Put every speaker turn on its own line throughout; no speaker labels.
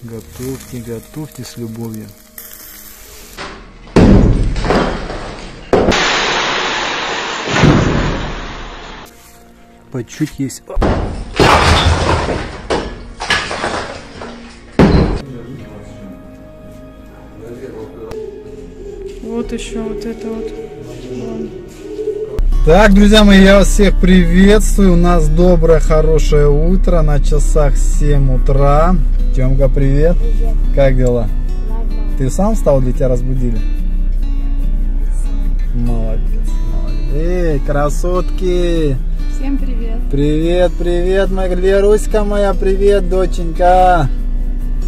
Готовьте, готовьте с любовью. По чуть есть.
Вот еще вот это вот. Вон.
Так, друзья мои, я вас всех приветствую. У нас доброе, хорошее утро. На часах 7 утра. Тёмка, привет.
Привет.
Как дела?
Нормально.
Ты сам встал или тебя разбудили? Молодец, молодец. Эй, красотки!
Всем привет.
Привет, привет, моя Леруська моя, привет, доченька.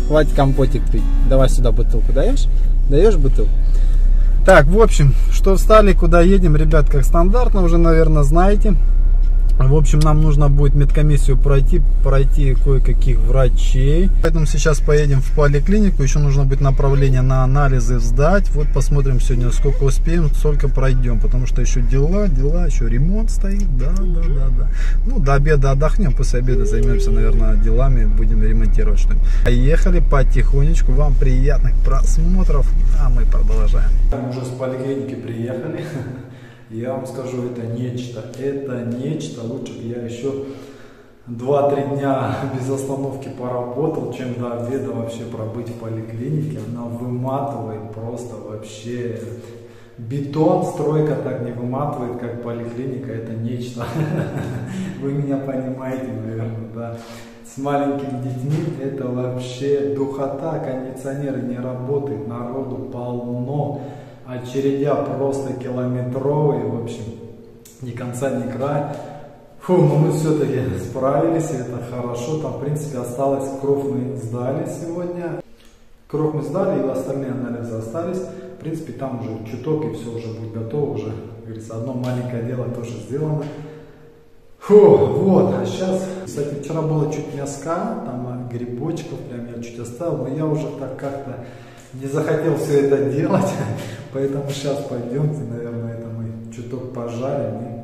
Хватит компотик пить. Давай сюда бутылку даешь? Даешь бутылку? Так, в общем, что встали, куда едем, ребят, как стандартно, уже, наверное, знаете. В общем, нам нужно будет медкомиссию пройти, пройти кое-каких врачей. Поэтому сейчас поедем в поликлинику, еще нужно будет направление на анализы сдать. Вот посмотрим сегодня, сколько успеем, сколько пройдем, потому что еще дела, дела, еще ремонт стоит, да, да, да, да. Ну, до обеда отдохнем, после обеда займемся, наверное, делами, будем ремонтировать что-нибудь. Поехали потихонечку, вам приятных просмотров, а мы продолжаем. Мы уже с поликлиники приехали. Я вам скажу, это нечто, это нечто. Лучше бы я еще 2-3 дня без остановки поработал, чем до обеда вообще пробыть в поликлинике. Она выматывает просто вообще. Бетон, стройка так не выматывает, как поликлиника, это нечто. Вы меня понимаете, наверное, да. С маленькими детьми это вообще духота, кондиционеры не работают, народу полно очередя просто километровые, в общем, ни конца, ни края. Фу, но мы все-таки справились, и это хорошо. Там, в принципе, осталось, кровь мы сдали сегодня. Кровь мы сдали, и остальные анализы остались. В принципе, там уже чуток, и все уже будет готово. Уже, как говорится, одно маленькое дело тоже сделано. Фу, вот, а сейчас, кстати, вчера было чуть мяска, там грибочков, прям я чуть оставил, но я уже так как-то не захотел все это делать, поэтому сейчас пойдемте, наверное, это мы чуток пожарим и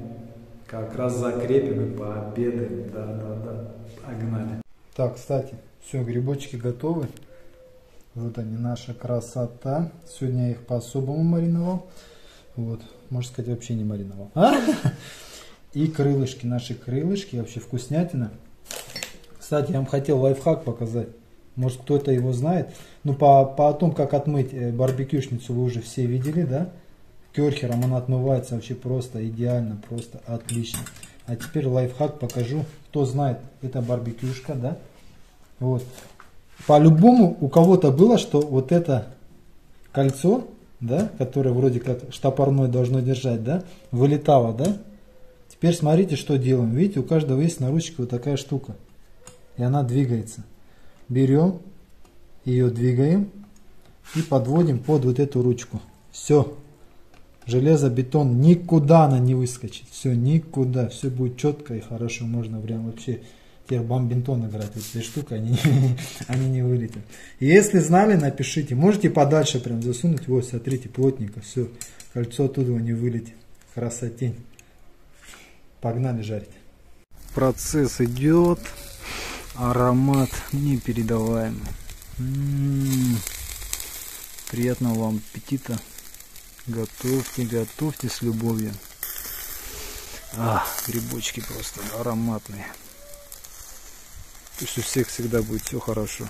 как раз закрепим и пообедаем, да, да, да, погнали. Так, кстати, все, грибочки готовы, вот они, наша красота, сегодня я их по-особому мариновал, вот, можно сказать, вообще не мариновал, а? и крылышки, наши крылышки, вообще вкуснятина. Кстати, я вам хотел лайфхак показать. Может кто-то его знает. Ну по, по том, как отмыть э, барбекюшницу, вы уже все видели, да? Керхером она отмывается вообще просто идеально, просто отлично. А теперь лайфхак покажу. Кто знает, это барбекюшка, да? Вот. По-любому у кого-то было, что вот это кольцо, да, которое вроде как штопорной должно держать, да, вылетало, да? Теперь смотрите, что делаем. Видите, у каждого есть на ручке вот такая штука. И она двигается берем, ее двигаем и подводим под вот эту ручку. Все. Железобетон никуда она не выскочит. Все, никуда. Все будет четко и хорошо. Можно прям вообще тех бомбинтон играть. Вот этой штукой, они, они не вылетят. Если знали, напишите. Можете подальше прям засунуть. Вот, смотрите, плотненько. Все. Кольцо оттуда не вылетит. Красотень. Погнали жарить. Процесс идет аромат непередаваемый. М-м-м. Приятного вам аппетита. Готовьте, готовьте с любовью. А, грибочки просто ароматные. Пусть у всех всегда будет все хорошо.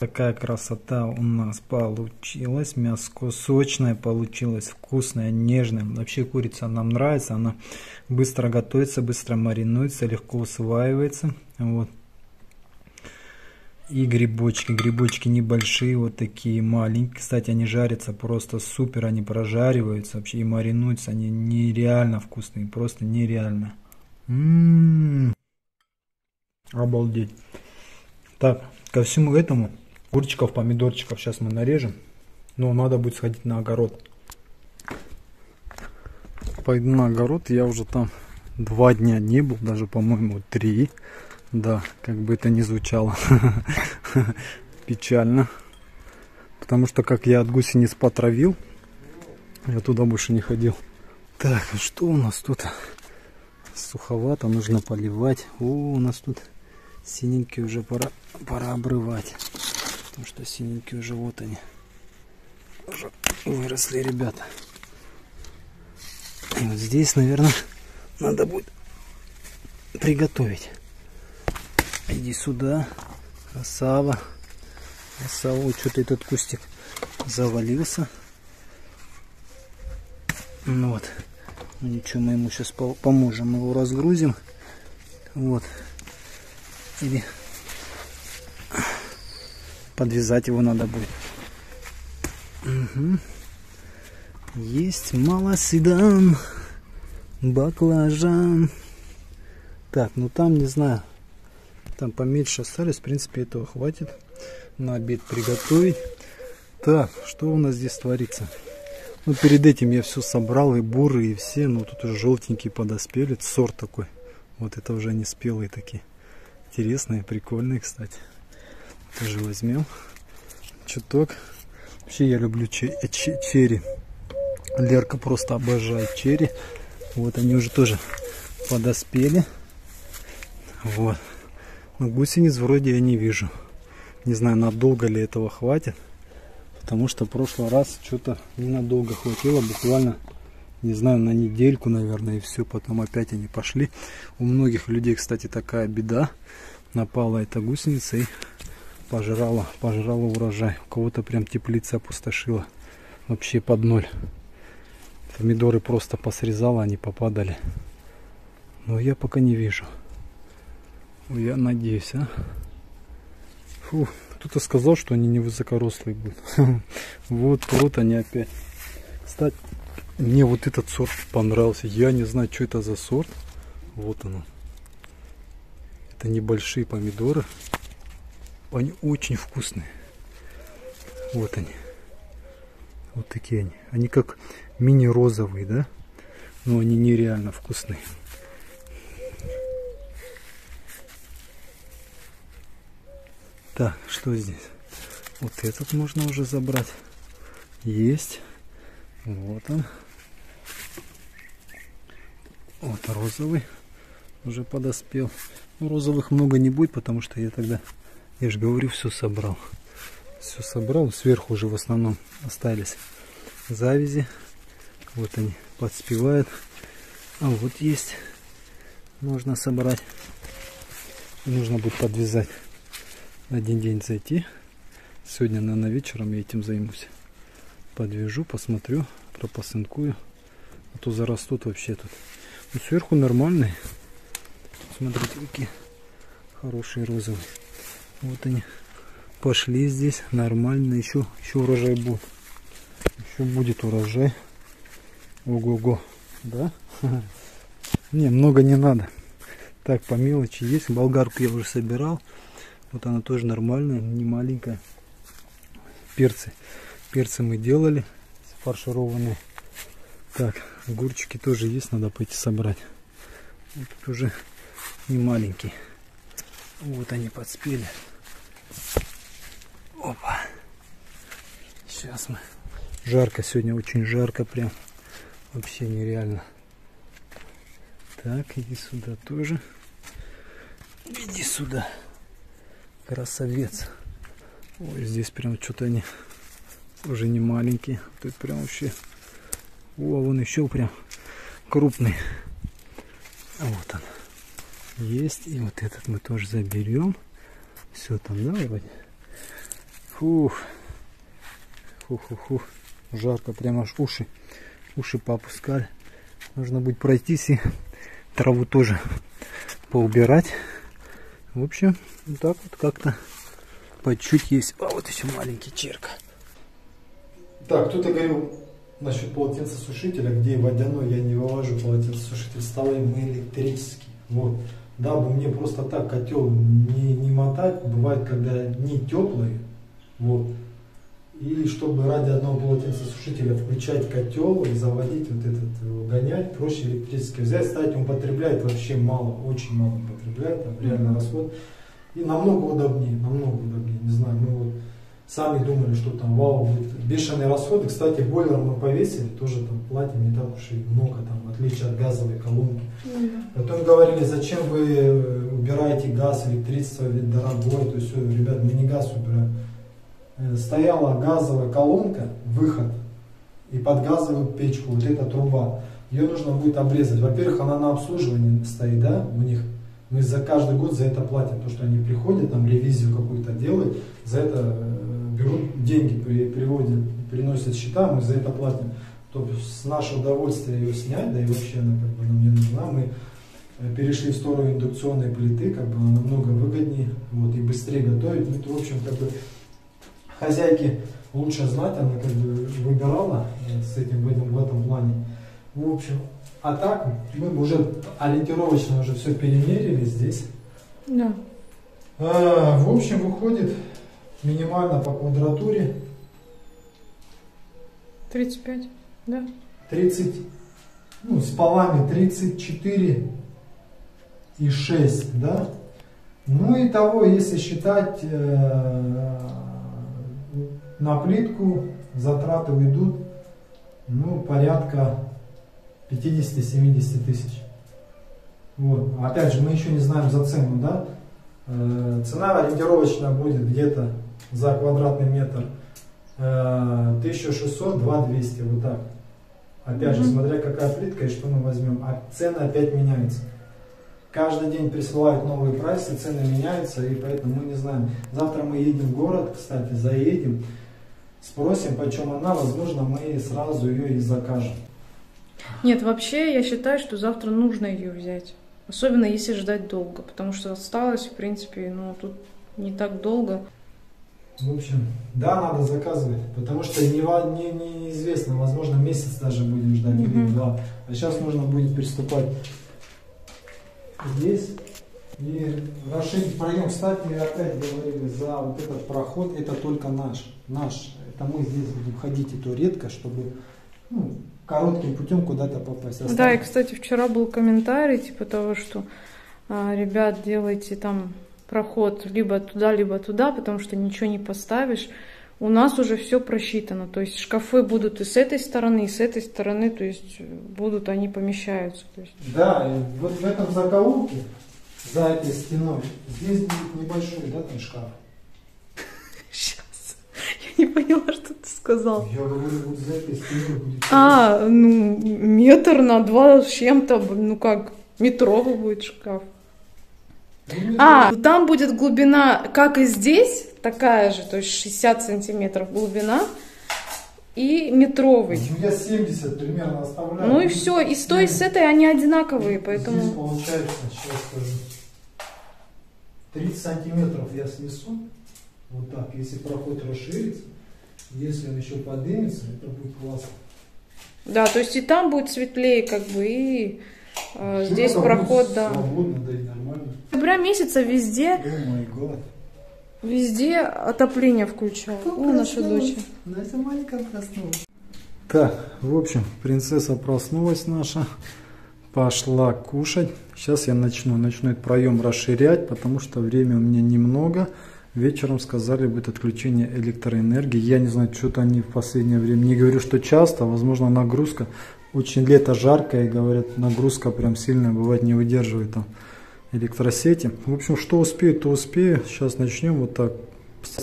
Такая красота у нас получилась. Мяско сочное получилось, вкусное, нежное. Вообще курица нам нравится. Она быстро готовится, быстро маринуется, легко усваивается. Вот. И грибочки. Грибочки небольшие, вот такие маленькие. Кстати, они жарятся просто супер. Они прожариваются вообще и маринуются. Они нереально вкусные. Просто нереально. М -м -м. Обалдеть. Так, ко всему этому Огурчиков, помидорчиков сейчас мы нарежем. Но надо будет сходить на огород. Пойду на огород. Я уже там два дня не был. Даже, по-моему, три. Да, как бы это ни звучало. Печально. Потому что, как я от гусениц потравил, я туда больше не ходил. Так, что у нас тут? Суховато, нужно поливать. О, у нас тут Синенькие уже пора, пора обрывать. Потому что синенькие уже вот они. Уже выросли ребята. И вот здесь, наверное, надо будет приготовить. Иди сюда. Красава. Красава. Что-то этот кустик завалился. Ну вот. Ну ничего, мы ему сейчас поможем. Мы его разгрузим. Вот. Или подвязать его надо будет. Угу. Есть малоседан, баклажан. Так, ну там, не знаю, там поменьше остались. В принципе, этого хватит на обед приготовить. Так, что у нас здесь творится? Ну, перед этим я все собрал, и буры, и все. Ну, тут уже желтенькие подоспели. Сорт такой. Вот это уже не спелые такие. Интересные, прикольные, кстати. Тоже возьмем. Чуток. Вообще я люблю черри. Лерка просто обожает черри. Вот они уже тоже подоспели. Вот. Но гусениц вроде я не вижу. Не знаю, надолго ли этого хватит. Потому что в прошлый раз что-то ненадолго хватило. Буквально, не знаю, на недельку, наверное, и все. Потом опять они пошли. У многих людей, кстати, такая беда. Напала эта гусеница и пожрала, пожрала урожай. У кого-то прям теплица опустошила. Вообще под ноль. Помидоры просто посрезала, они попадали. Но я пока не вижу. Я надеюсь, а. Фу, кто-то сказал, что они не высокорослые будут. Вот, вот они опять. Кстати, мне вот этот сорт понравился. Я не знаю, что это за сорт. Вот оно. Это небольшие помидоры. Они очень вкусные. Вот они. Вот такие они. Они как мини-розовые, да? Но они нереально вкусные. Так, что здесь? Вот этот можно уже забрать. Есть. Вот он. Вот розовый. Уже подоспел. Ну, розовых много не будет, потому что я тогда, я же говорю, все собрал. Все собрал. Сверху уже в основном остались завязи. Вот они подспевают. А вот есть. Можно собрать. Нужно будет подвязать один день зайти. Сегодня, наверное, вечером я этим займусь. Подвяжу, посмотрю, пропасынкую. А то зарастут вообще тут. Ну, сверху нормальный. Смотрите, какие хорошие розовые. Вот они пошли здесь. Нормально. Еще, еще урожай будет. Еще будет урожай. Ого-го. Да? Не, много не надо. Так, по мелочи есть. Болгарку я уже собирал. Вот она тоже нормальная, не маленькая. Перцы. Перцы мы делали, фаршированные. Так, огурчики тоже есть, надо пойти собрать. Вот тут уже не маленький. Вот они подспели. Опа. Сейчас мы. Жарко сегодня, очень жарко прям. Вообще нереально. Так, иди сюда тоже. Иди сюда. Красавец. Ой, здесь прям что-то они уже не маленькие. Тут прям вообще... О, вон еще прям крупный. Вот он. Есть. И вот этот мы тоже заберем. Все там, да, вроде? Фух. Фух-фух-фух. Жарко, прям аж уши. Уши поопускали. Нужно будет пройтись и траву тоже поубирать. В общем, вот так вот как-то по чуть есть. А вот еще маленький черка. Так, кто-то говорил насчет полотенцесушителя, где водяной, я не вывожу полотенцесушитель, ставим мы электрический. Вот. Дабы мне просто так котел не, не мотать, бывает, когда дни теплые, вот, и чтобы ради одного полотенцесушителя включать котел и заводить вот этот, гонять, проще электрический взять, кстати, он потребляет вообще мало, очень мало потребляет, там реально расход. И намного удобнее, намного удобнее, не знаю, мы вот сами думали, что там вау, будет бешеные расходы. Кстати, бойлер мы повесили, тоже там платим не так уж и много, там, в отличие от газовой колонки. Mm -hmm. Потом говорили, зачем вы убираете газ, электричество ведь дорогое, то есть, все, ребят, мы не газ убираем. Э, Стояла газовая колонка, выход, и под газовую печку, вот эта труба. Ее нужно будет обрезать. Во-первых, она на обслуживании стоит, да, у них. Мы за каждый год за это платим, то, что они приходят, там ревизию какую-то делают, за это э, берут деньги, при, приводят, приносят счета, мы за это платим. То с нашего удовольствия ее снять, да и вообще она как бы нам не нужна. Мы э, перешли в сторону индукционной плиты, как бы она намного выгоднее, вот, и быстрее готовить. Ну, это, в общем, как бы хозяйки лучше знать, она как бы выбирала э, с этим в этом, в этом плане. В общем, а так мы уже ориентировочно уже все перемерили здесь.
Да.
А, в общем, выходит минимально по квадратуре
35, да?
30, ну, с полами 34 и 6, да? Ну и того, если считать э, на плитку, затраты уйдут, ну, порядка 50-70 тысяч. Вот. Опять же, мы еще не знаем за цену, да? Э, цена ориентировочная будет где-то за квадратный метр э, 1600-2200, вот так. Опять же, смотря какая плитка и что мы возьмем. А цены опять меняются. Каждый день присылают новые прайсы, цены меняются, и поэтому мы не знаем. Завтра мы едем в город, кстати, заедем, спросим, почем она, возможно, мы сразу ее и закажем.
Нет, вообще я считаю, что завтра нужно ее взять. Особенно если ждать долго, потому что осталось, в принципе, ну, тут не так долго.
В общем, да, надо заказывать, потому что не, не- не- неизвестно, возможно, месяц даже будем ждать или
Мгм.
два. А сейчас нужно будет приступать здесь и расширить проем. Кстати, опять говорили, за вот этот проход, это только наш. Наш. Это мы здесь будем ходить и то редко, чтобы ну, коротким путем куда-то попасть.
Да, и,
Остальное-
кстати, вчера был комментарий, типа того, что а, ребят, делайте там проход либо туда, либо туда, потому что ничего не поставишь. У нас уже все просчитано, то есть шкафы будут и с этой стороны, и с этой стороны, то есть э, будут они помещаются. То есть.
Да, и вот в этом закоулке, за этой стеной, здесь будет небольшой, да, там шкаф.
Сейчас. Я не поняла, что ты сказал.
Я говорю, вот за этой стеной будет.
А, ну, метр на два с чем-то, ну как, метровый будет шкаф.
Ну,
А, там будет глубина, как и здесь, такая же, то есть 60 сантиметров глубина и метровый.
Ну, я 70 примерно оставляю.
Ну и все, и с той, и с этой они одинаковые,
Здесь
поэтому...
получается, сейчас скажу, 30 сантиметров я снесу. Вот так, если проход расширится, если он еще поднимется, это будет классно.
Да, то есть и там будет светлее, как бы, и
Ну,
здесь
это
проход, да.
Свободно, да и нормально.
Октября месяца везде, везде отопление включал. О, наша дочь.
Настя маленькая проснулась. Так, в общем, принцесса проснулась наша, пошла кушать. Сейчас я начну, начну этот проем расширять, потому что время у меня немного. Вечером сказали будет отключение электроэнергии. Я не знаю, что-то они в последнее время, не говорю, что часто, возможно нагрузка. Очень лето жаркое, говорят, нагрузка прям сильная, бывает не выдерживает там электросети. В общем, что успею, то успею. Сейчас начнем вот так.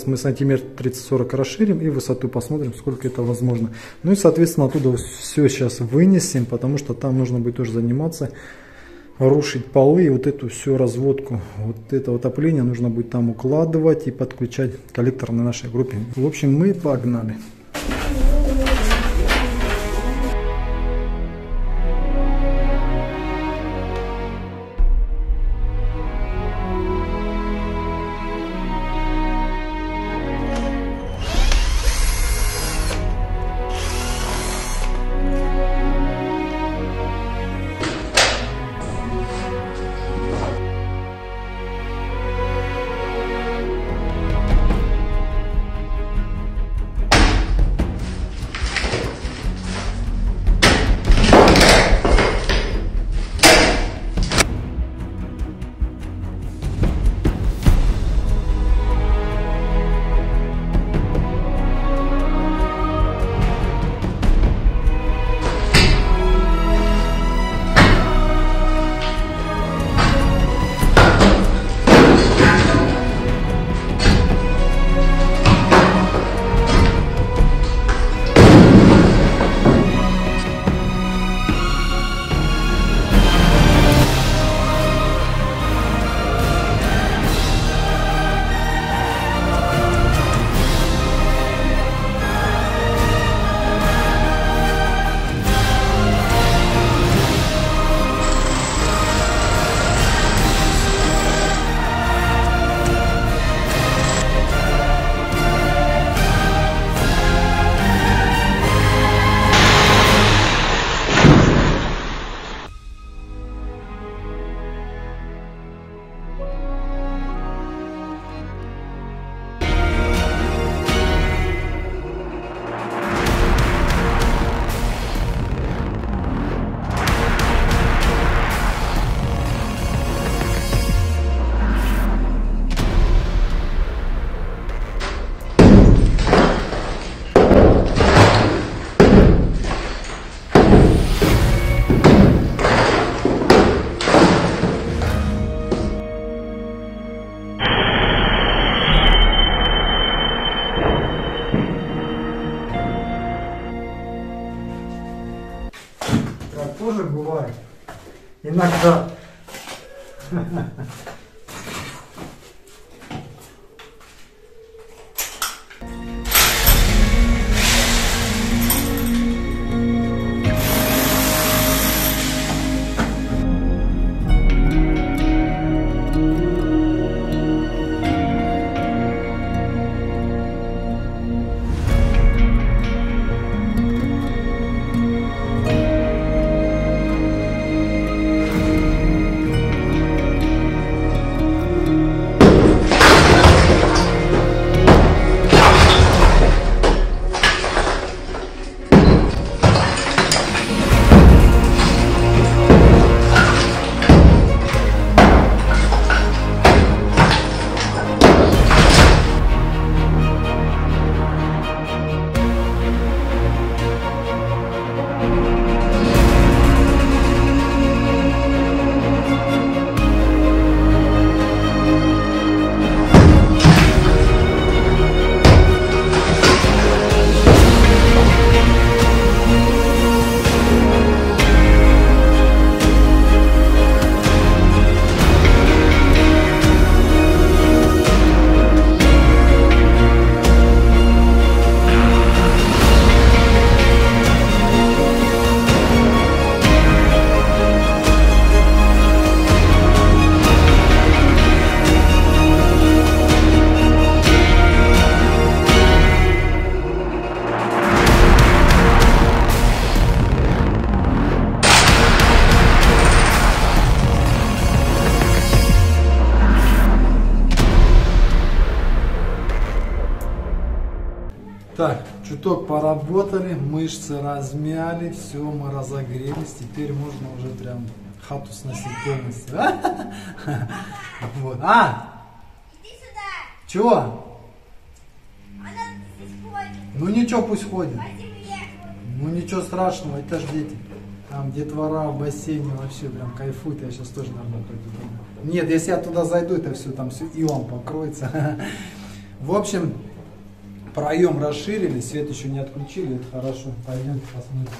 Мы сантиметр 30-40 расширим и высоту посмотрим, сколько это возможно. Ну и, соответственно, оттуда все сейчас вынесем, потому что там нужно будет тоже заниматься, рушить полы и вот эту всю разводку, вот это отопление нужно будет там укладывать и подключать коллектор на нашей группе. В общем, мы погнали. Разогрелись. Теперь можно уже прям хату сносить полностью. Вот. А!
Иди сюда!
Чего?
Она здесь ходит.
Ну ничего, пусть ходит. Ну ничего страшного, это ж дети. Там детвора в бассейне вообще прям кайфует, я сейчас тоже, наверное, пойду. Нет, если я туда зайду, это все там все илом покроется. В общем, проем расширили, свет еще не отключили, это хорошо. Пойдемте посмотрим.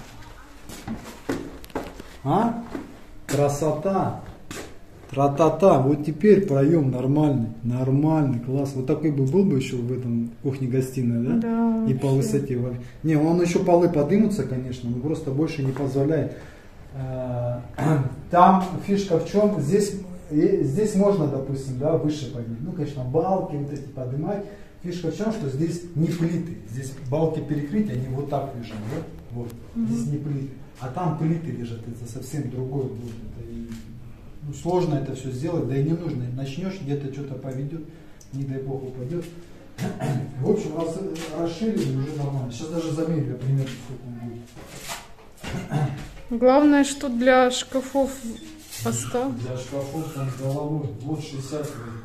А? Красота! Тра-та-та, вот теперь проем нормальный, нормальный, класс. Вот такой бы был бы еще в этом кухне-гостиной, да?
Да,
И по
вообще.
высоте. во- Не, он еще полы подымутся, конечно, но просто больше не позволяет. Э, Там фишка в чем? Здесь, здесь можно, допустим, да, выше поднять. Ну, конечно, балки вот эти поднимать. Фишка в чем, что здесь не плиты. Здесь балки перекрытия, они вот так лежат, да? Вот. Здесь не плиты. А там плиты лежат, это совсем другое будет. Это и, ну, сложно это все сделать, да и не нужно. Начнешь, где-то что-то поведет, не дай бог упадет. В общем, раз, расширили уже нормально. Сейчас даже замерили примерно, сколько он будет.
Главное, что для шкафов поставь.
Для шкафов там с головой. Вот 60 говорит.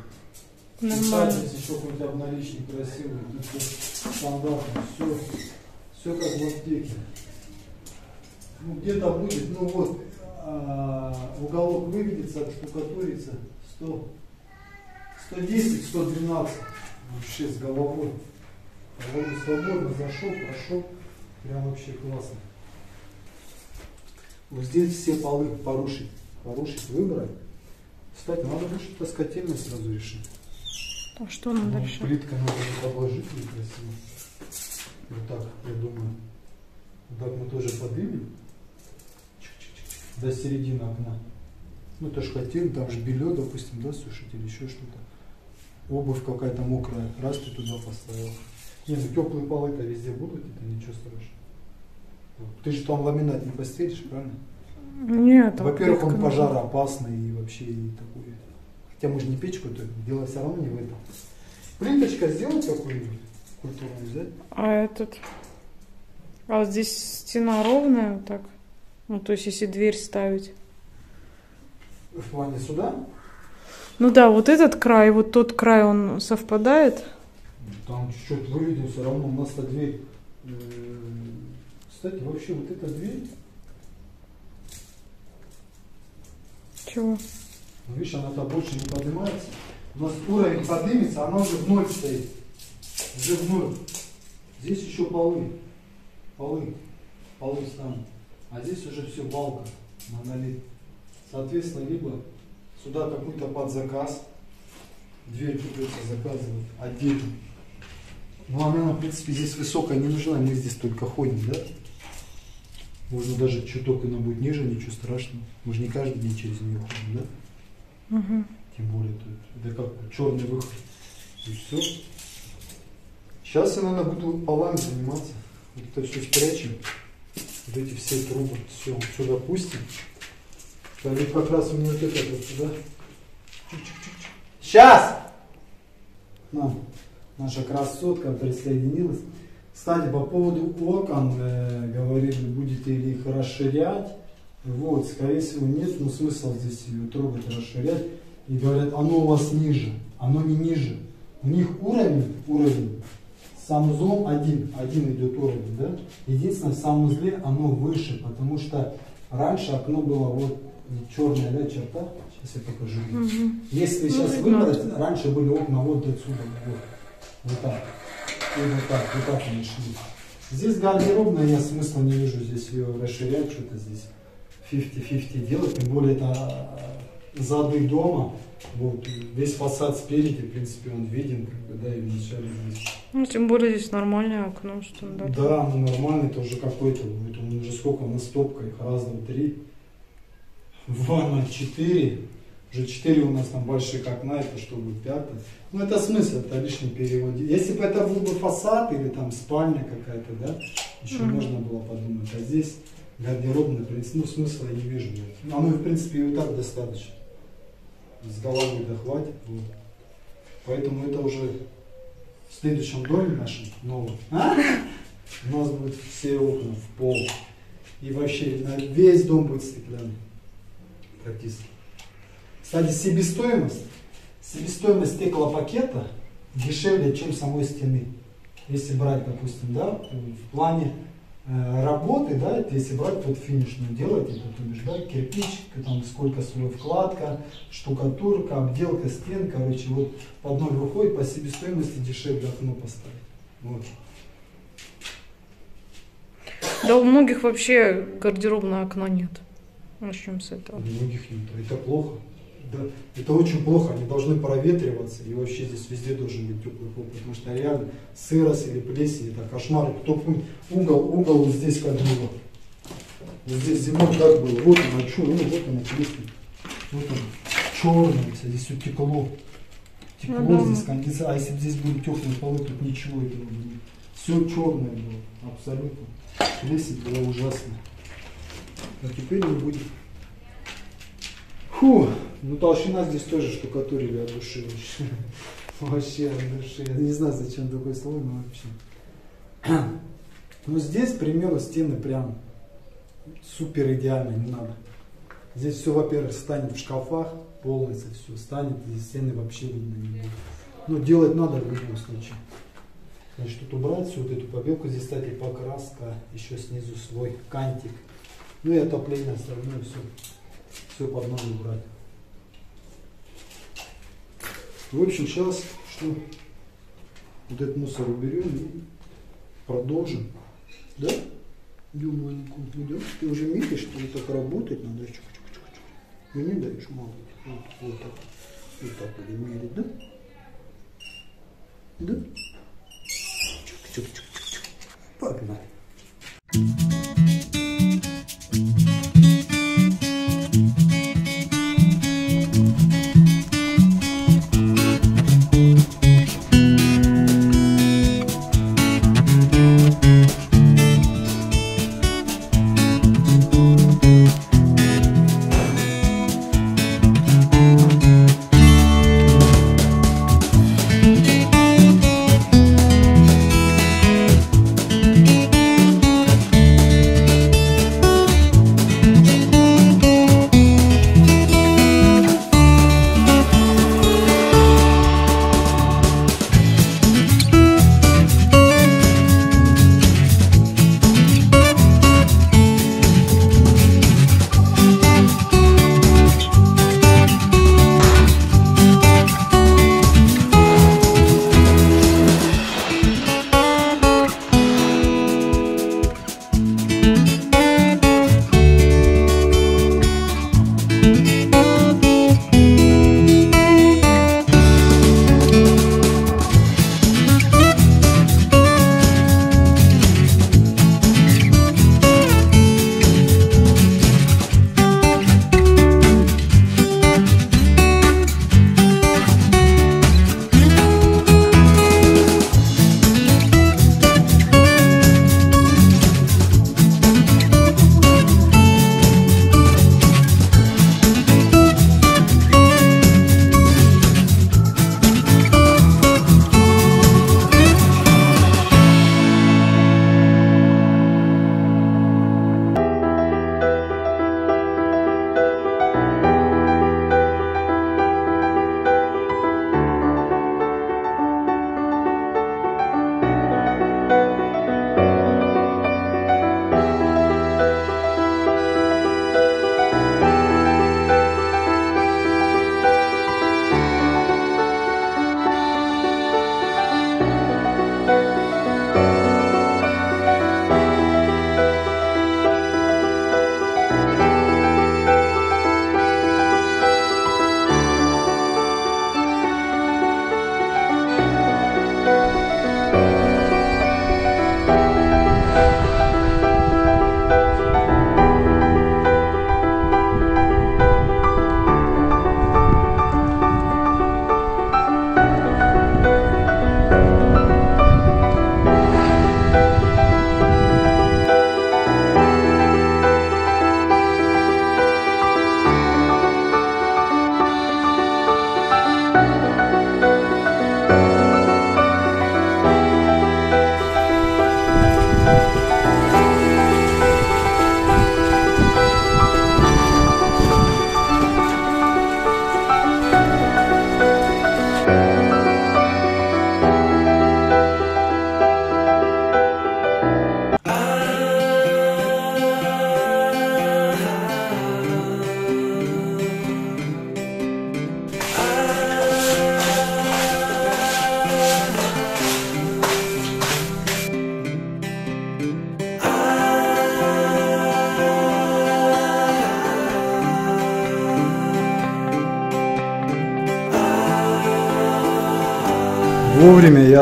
Нормально.
Здесь еще какой-нибудь обналичник красивый. Тут все стандартно. Все, все как в аптеке. Ну, где-то будет, ну вот, а, уголок выведется, штукатурится 100, 110, 112. Вообще с головой. Головой свободно зашел, прошел. Прям вообще классно. Вот здесь все полы порушить. Порушить, выбрать. Кстати, надо с котельной сразу решить.
А что нам
Ну,
дальше?
Плитка надо обложить некрасиво. Вот так, я думаю. Вот так мы тоже подымем. До середины окна. Ну, это ж хотели, там же белье, допустим, да, сушить или еще что-то. Обувь какая-то мокрая. Раз ты туда поставил. Не, ну теплые полы-то везде будут, это ничего страшного. Ты же там ламинат не постелишь, правильно?
Нет, там
Во-первых, он пожароопасный и вообще и такой. Хотя мы же не печку, то дело все равно не в этом. Плиточка сделать какую-нибудь культурную взять.
А этот... А вот здесь стена ровная вот так? Ну, то есть, если дверь ставить.
В плане сюда.
Ну да, вот этот край, вот тот край, он совпадает.
Там чуть-чуть выведем, все равно у нас-то дверь. э, Кстати, вообще вот эта дверь,
Чего?
ну, видишь, она-то больше не поднимается. У нас уровень поднимется, она уже в ноль стоит. Уже в ноль. Здесь еще полы. Полы. Полы станут. А здесь уже все балка. Монолит. Соответственно, либо сюда какой-то подзаказ, дверь придется заказывать отдельно. Ну, она, в принципе, здесь высокая не нужна, мы здесь только ходим, да? Можно даже чуток она будет ниже, ничего страшного. Мы же не каждый день через нее ходим, да?
Угу.
Тем более тут, это как черный выход. И все. Сейчас я, наверное, буду полами заниматься. Вот это все спрячем. Вот эти все трубы. Все, вот сюда пустим. Да, ведь как раз у меня вот это вот сюда. Сейчас! На, наша красотка присоединилась. Кстати, по поводу окон, э, говорили, будете ли их расширять. Вот, скорее всего, нет, но смысла здесь ее трогать, расширять. И говорят, оно у вас ниже. Оно не ниже. У них уровень, уровень, санузлом один, один идет уровень, да? Единственное, в санузле оно выше, потому что раньше окно было вот черная, да, черта. Сейчас я покажу. Если
Ну,
сейчас выбрать, раньше были окна вот отсюда, вот, вот так. И вот так, вот так они шли. Здесь гардеробная, я смысла не вижу здесь ее расширять, что-то здесь 50-50 делать, тем более это э, зады дома, вот, весь фасад спереди, в принципе, он виден, как бы, да, и вначале здесь.
Ну, тем более здесь нормальное окно стандартное.
Да, ну нормально, это уже какой-то, это уже сколько у нас стопка, их раз, два, три, ванна четыре, уже четыре у нас там больших окна, это что будет пятое. Ну это смысл, это лишний перевод. Если бы это был бы фасад или там спальня какая-то, да, еще
Мгм.
можно было подумать, а здесь принципе, ну смысла я не вижу. Ну, Оно, в принципе, и так достаточно. С головой да хватит. вот. Поэтому это уже в следующем доме нашем новом. А? У нас будут все окна в пол. И вообще на весь дом будет стеклянный. Практически. Кстати, себестоимость. Себестоимость стеклопакета дешевле, чем самой стены. Если брать, допустим, да, в плане работы, да, если брать вот финишную делать, это то бишь, да, кирпич, там сколько слоев вкладка, штукатурка, обделка стен, короче, вот под ноль выходит, по себестоимости дешевле окно поставить. Вот.
Да у многих вообще гардеробного окна нет. Начнем с
У
этого.
многих нет. Это плохо. Да, это очень плохо. Они должны проветриваться. И вообще здесь везде должен быть теплый пол. Потому что реально сырость или плесень это кошмар. Кто помнит, угол, угол вот здесь как было. Вот здесь зимой как было. Вот она, что, ну, вот она плесень. Вот она. Черная здесь все текло. Текло
Ну
здесь кондиционер. А если бы здесь были теплые полы, тут ничего этого бы нет. Все черное было. Абсолютно. Плесень была ужасная. А теперь не будет. Фу, ну толщина здесь тоже штукатурили от души. вообще. От души. Я не знаю, зачем такое слово, но вообще. Но здесь, к стены прям супер идеально, не надо. Здесь все, во-первых, станет в шкафах полностью, все станет, и стены вообще видно не будет. Но делать надо в любом случае. Значит, тут убрать всю вот эту побелку, здесь, кстати, покраска, еще снизу слой, кантик. Ну и отопление остальное все. Все под ноль убрать. В общем, сейчас что? Вот этот мусор уберем и продолжим. Да? Маленькую, идем. Ты уже видишь, что вот так работать надо. Чук-чук-чук-чук. Мне даешь мало. Вот, вот так. Вот так будем мерить, да? Да? Чук-чук-чук-чук. Погнали.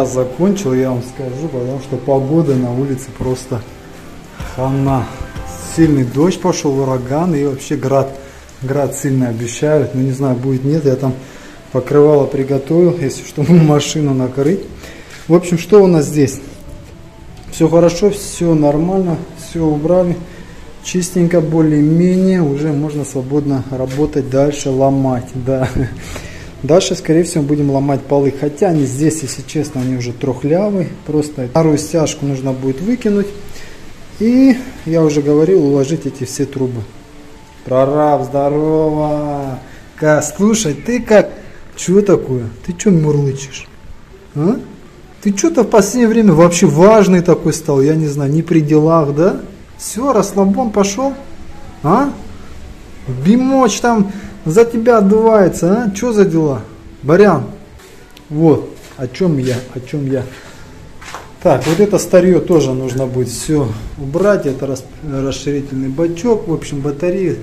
Закончил, я вам скажу, потому что погода на улице просто хана. Сильный дождь пошел, ураган и вообще град. Град сильно обещают, но не знаю, будет нет. Я там покрывало приготовил, если что, машину накрыть. В общем, что у нас здесь? Все хорошо, все нормально, все убрали. Чистенько, более-менее, уже можно свободно работать дальше, ломать, да. Дальше, скорее всего, будем ломать полы. Хотя они здесь, если честно, они уже трухлявые. Просто вторую стяжку нужно будет выкинуть. И, я уже говорил, уложить эти все трубы. Прораб, здорово! Ка, слушай, ты как... Чего такое? Ты что мурлычешь? А? Ты что-то в последнее время вообще важный такой стал, я не знаю, не при делах, да? Все, расслабон пошел? А? Бимоч там за тебя отдувается, а? Что за дела? Барян. Вот, о чем я, о чем я. Так, вот это старье тоже нужно будет все убрать. Это рас, расширительный бачок, в общем, батареи,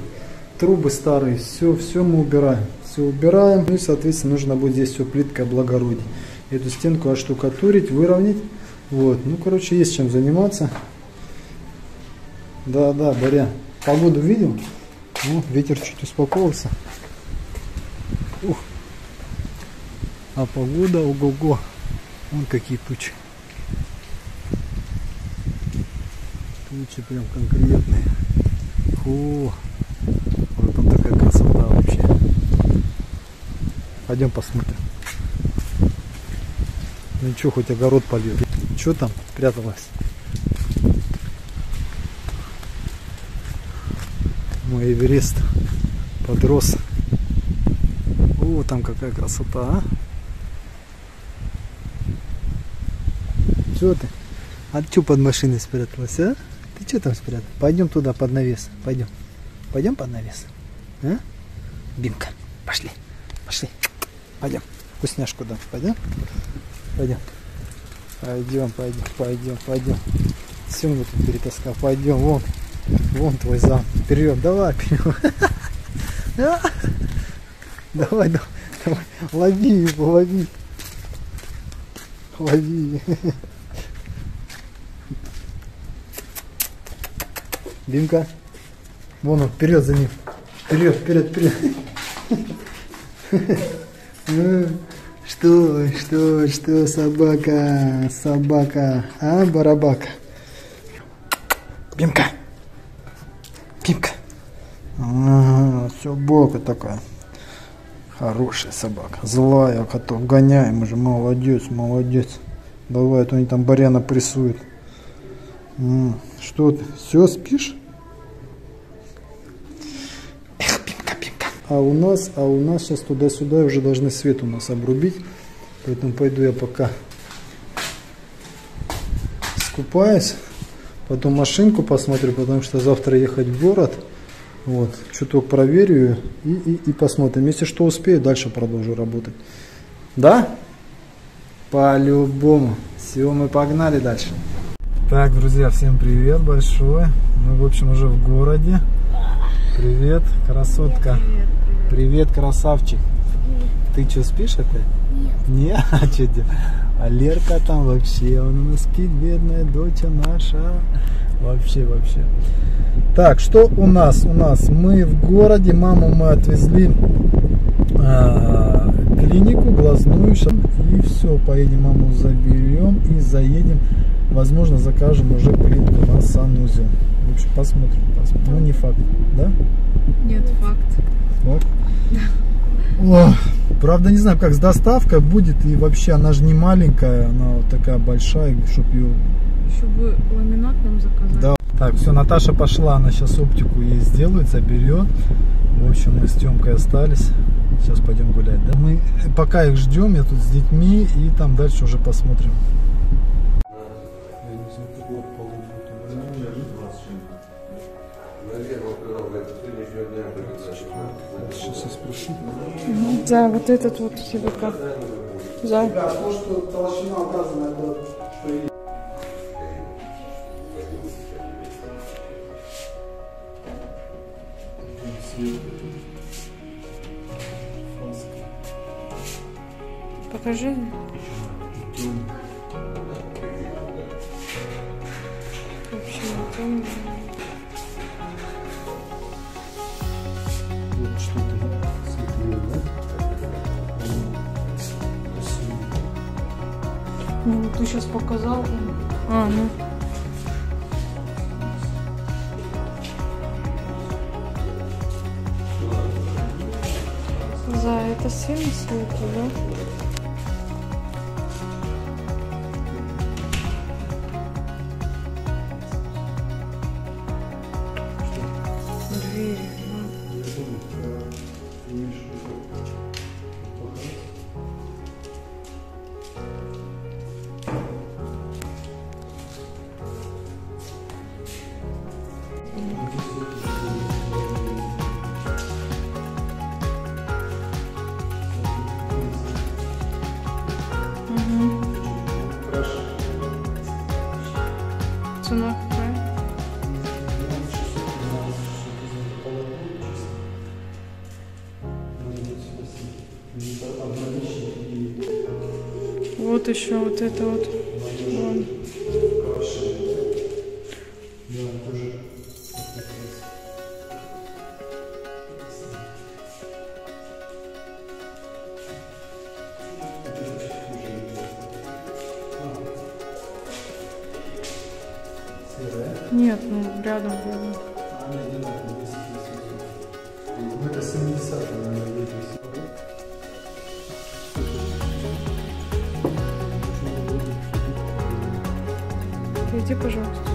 трубы старые, все, все мы убираем. Все убираем. Ну и, соответственно, нужно будет здесь все плиткой облагородить. Эту стенку оштукатурить, выровнять. Вот, ну, короче, есть чем заниматься. Да, да, Боря. Погоду видел? Ну, ветер чуть успокоился. Ух. А погода, ого-го. Вон какие тучи. Тучи прям конкретные. Фу. Вот там такая красота вообще. Пойдем посмотрим. Ну что, хоть огород полил. Что там пряталось? Мой Эверест подрос. О, там какая красота, а? Что ты? А что под машиной спряталась, а? Ты что там спрятал? Пойдем туда под навес. Пойдем. Пойдем под навес. А? Бимка, пошли. Пошли. Пойдем. Вкусняшку дам. Пойдем? Пойдем. Пойдем, пойдем, пойдем, пойдем. Все мне тут перетаскал. Пойдем, вон. Вон твой зам. Вперед, давай, вперед. Давай, давай. Лови его, лови. Лови. Димка. Вон он, вперед за ним. Вперед, вперед, вперед. Что, что, что, собака, собака, а, барабака? Бимка. Ага, собака такая. Хорошая собака. Злая, котов. Гоняем уже. Молодец, молодец. Давай, а то они там баряна прессуют. М, Что ты? Все, спишь? Эх, Бимка, Бимка. А у нас, а у нас сейчас туда-сюда уже должны свет у нас обрубить. Поэтому пойду я пока скупаюсь. Потом машинку посмотрю, потому что завтра ехать в город. Вот, чуток проверю и, и, и посмотрим. Если что успею, дальше продолжу работать. Да? По-любому. Все, мы погнали дальше. Так, друзья, всем привет большое. Мы, в общем, уже в городе. Привет, красотка. Привет, красавчик. Ты что, спишь опять? Нет. Не, а что делать? А Лерка там вообще, он у нас спит, бедная доча наша. Вообще, вообще. Так, что у нас? У нас мы в городе, маму мы отвезли а, клинику глазную и все, поедем маму заберем и заедем. Возможно, закажем уже плитку на санузел. В общем, посмотрим, посмотрим. Ну, не факт, да?
Нет, факт.
Вот. Ох, правда, не знаю, как с доставкой будет. И вообще, она же не маленькая, она вот такая большая, чтобы ее...
Еще бы ламинат нам заказать.
Да. Так, все, Наташа пошла, она сейчас оптику ей сделает, заберет. В общем, мы с Темкой остались. Сейчас пойдем гулять, да? Мы пока их ждем, я тут с детьми, и там дальше уже посмотрим. Сейчас я спрошу.
За вот этот вот тебе как? За.
Да, то, что толщина указана, это
Покажи. Вообще не помню.
Вот что-то светлее, да?
Ну, ты сейчас показал. А, ну. Сильно еще вот это вот. Вон. Нет, ну рядом, рядом.
Ну, это 70 наверное,
Иди, пожалуйста.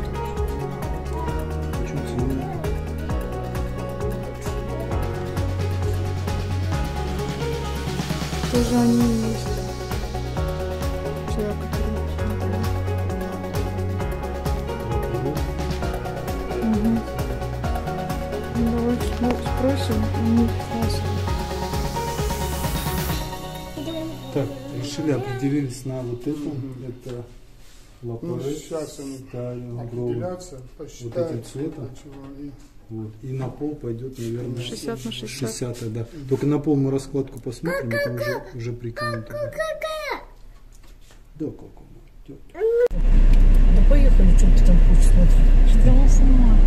Тоже они есть. Которые смотрела. Мгм. Ну, давай ну, спросим, у них классно.
Так, решили, определились на вот этом. Это
Ну,
лапоры,
сейчас они
ставим, гроб.
определяться, посчитать.
этим цветом? Вот. И на пол пойдет, наверное,
60 на 60.
60, да. Только на пол мы раскладку посмотрим, это уже, уже прикинем. тогда. Да, как он.
Да поехали, что ты там хочешь смотреть?
Сама?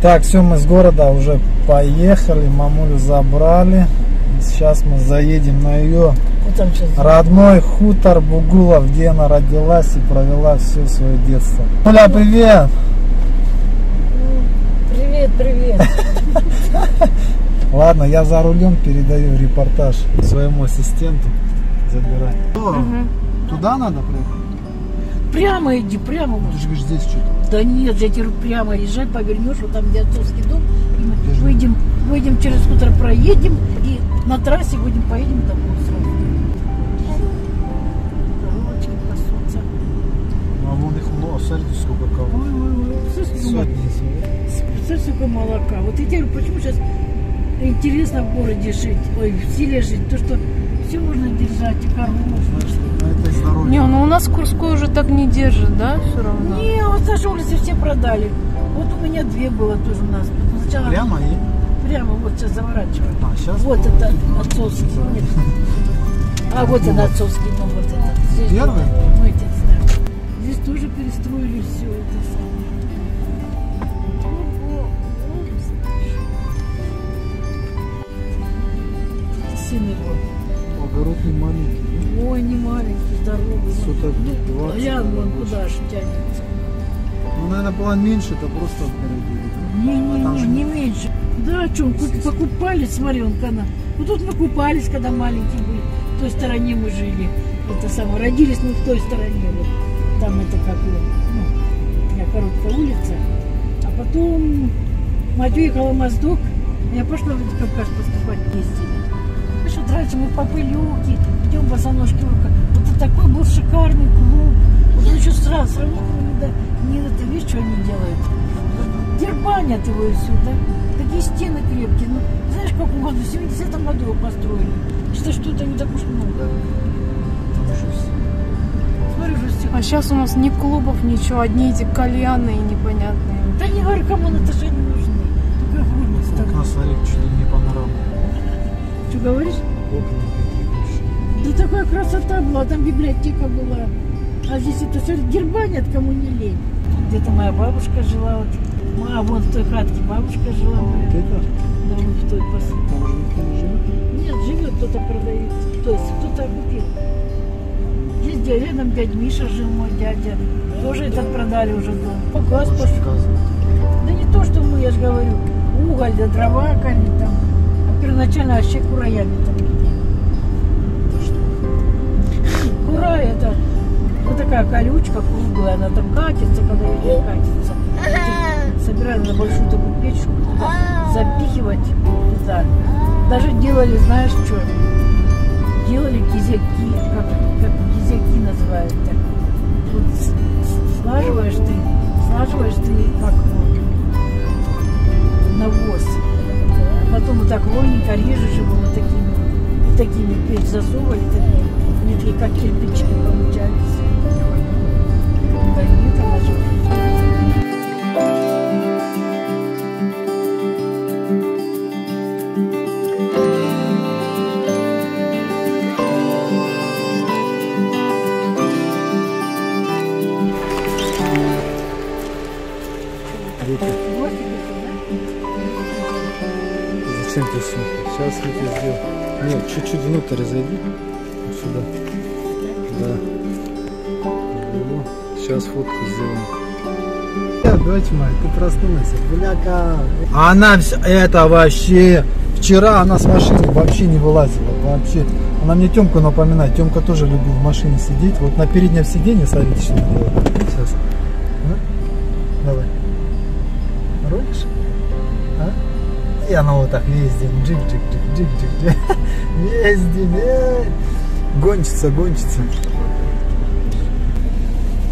Так, все, мы с города уже поехали, мамулю забрали. Сейчас мы заедем на ее
Вот там сейчас.
родной хутор Бугулов, где она родилась и провела все свое детство. Оля, привет!
Привет, привет.
Ладно, я за рулем передаю репортаж своему ассистенту. Забирай.
Мгм.
Туда надо проехать?
Прямо иди, прямо.
Ты же говоришь, здесь что-то.
Да нет, я тебе прямо езжай, повернешь, вот там где отцовский дом, и мы выйдем, выйдем через хутор, проедем, и на трассе будем, поедем домой
вон их много, смотрите, сколько кого.
Ой, ой, ой, представь, сколько представь, сколько молока. Вот я тебе говорю, почему сейчас интересно в городе жить, ой, в селе жить, то что все можно держать, и корову.
Здоровье.
Не, ну у нас Курской уже так не держит, да, все равно?
Не, вот наши улицы все продали. Вот у меня две было тоже у нас. Сначала
Прямо и...
прямо вот сейчас заворачиваю.
А, сейчас?
Вот это отцовский. Нет. А вот это отцовский дом, вот этот. Здесь
Первый?
было. Ну, да. Здесь тоже перестроили все это самое. Сын его.
Огород не маленький.
Ой, не маленький, здоровый.
Соток
Ну,
20.
я вон куда же тянется.
Ну, наверное, было меньше, это просто отгородили.
Не,
А
не,
же
не, не меньше. Да, что, покупались, смотри, он канал. Ну тут мы купались, когда маленькие были. В той стороне мы жили. Это самое, родились мы в той стороне. Вот. Там это как ну, у меня короткая улица. А потом в Моздок, я пошла в Владикавказ поступать ездили. Знаешь, вот раньше мы по пылюке, идем босоножки в руках. Вот это такой был шикарный клуб. Вот он еще сразу не, да, не это, видишь, что они делают? Дербанят его и все, да? Такие стены крепкие. Ну, знаешь, в каком году? В 70-м году его построили. Что это не так уж много. Все. Смотри, уже все.
А сейчас у нас ни клубов, ничего, одни эти кальянные непонятные.
Да не говорю, кому на этаже не нужны. Только оформить
Окна,
так.
смотри, чуть ли не панорама.
Что говоришь?
Окна большие.
Да такая красота была, там библиотека была. А здесь это все дербанят, кому не лень. Где-то моя бабушка жила, вот. А вот в той хатке бабушка жила моя.
Вот это?
Да, вот в той пос-
Там же никто не живет.
Нет, живет кто-то продает. То есть кто-то купил. Дядя, рядом дядя Миша жил, мой дядя. Тоже этот продали уже дом. По газ. Да не то, что мы, я же говорю, уголь, да дрова кали там. А первоначально вообще кураями там. Кура это вот такая колючка круглая, она там катится, когда ветер катится. Собирали на большую такую печку, запихивать туда. Даже делали, знаешь что? Делали кизяки, как, с- с- слаживаешь ты, слаживаешь ты как навоз. Потом вот так ровненько режешь его вот такими вот, такими печь засовывали, такие, такие как кирпичики получались. Да нет, она же
Сумку? Сейчас я тебе сделаю. Нет, чуть-чуть внутрь зайди. Вот сюда. Да. Сейчас фотку сделаем. Дочь моя, ты проснулась. Бляка. Она вся, это вообще... Вчера она с машины вообще не вылазила. Вообще. Она мне Темку напоминает. Темка тоже любил в машине сидеть. Вот на переднем сиденье, смотрите, что она вот так весь день джик-джик-джик-джик-джик. Весь день. эй. Гончится, гончится.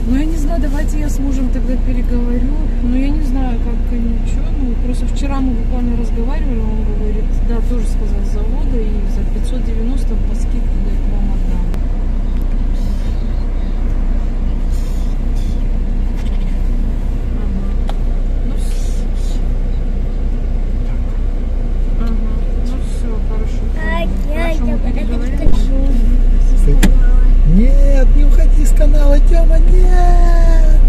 Ну, я не знаю, давайте я с мужем тогда переговорю. Ну, я не знаю, как ничего. Ну, просто вчера мы буквально разговаривали, он говорит, да, тоже сказал с завода, и за 590 по скидке говорит, вам отдам. Ага. Ну, с- Ага. Ну, все, хорошо. Хорошо, мы переговорим.
Нет, не уходи с канала, Тёма, нет!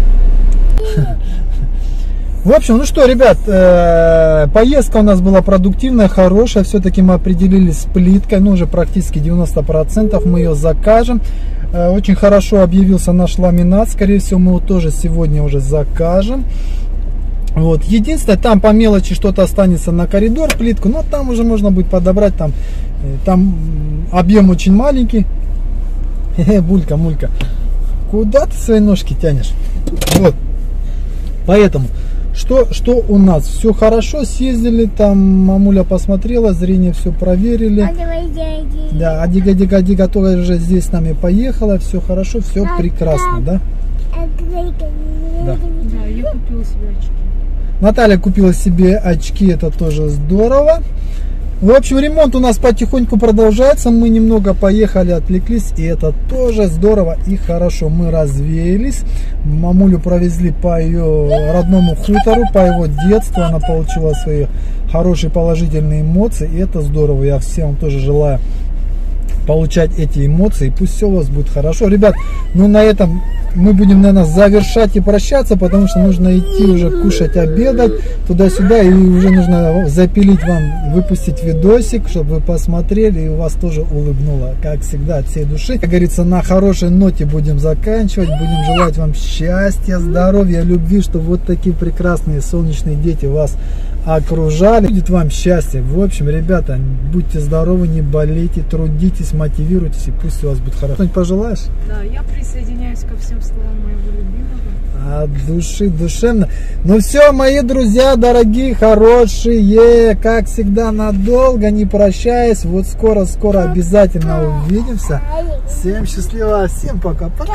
В общем, ну что, ребят, э, поездка у нас была продуктивная, хорошая. Все-таки мы определились с плиткой, ну уже практически 90%. Мы ее закажем. Э, Очень хорошо объявился наш ламинат. Скорее всего, мы его тоже сегодня уже закажем. Вот. Единственное, там по мелочи что-то останется на коридор, плитку, но там уже можно будет подобрать, там, э, там объем очень маленький. Хе-хе, булька, мулька. Куда ты свои ножки тянешь? Вот. Поэтому, что, что у нас? Все хорошо, съездили, там мамуля посмотрела, зрение все проверили. Да, а Дига Дига Дига тоже здесь с нами поехала, все хорошо, все прекрасно, да? Да.
Да, я купила себе очки.
Наталья купила себе очки, это тоже здорово. В общем, ремонт у нас потихоньку продолжается. Мы немного поехали, отвлеклись, и это тоже здорово и хорошо. Мы развеялись. Мамулю провезли по ее родному хутору, по его детству. Она получила свои хорошие положительные эмоции, и это здорово. Я всем тоже желаю получать эти эмоции. Пусть все у вас будет хорошо. Ребят, ну на этом мы будем, наверное, завершать и прощаться, потому что нужно идти уже кушать, обедать туда-сюда. И уже нужно запилить вам, выпустить видосик, чтобы вы посмотрели и у вас тоже улыбнуло, как всегда, от всей души. Как говорится, на хорошей ноте будем заканчивать. Будем желать вам счастья, здоровья, любви, чтобы вот такие прекрасные солнечные дети вас окружали. Будет вам счастье. В общем, ребята, будьте здоровы, не болейте, трудитесь, мотивируйтесь, и пусть у вас будет хорошо. Что-нибудь пожелаешь?
Да, я присоединяюсь ко всем словам моего любимого.
От души, душевно. Ну все, мои друзья, дорогие, хорошие, как всегда, надолго, не прощаясь. Вот скоро-скоро обязательно увидимся. Всем счастливо, всем пока-пока.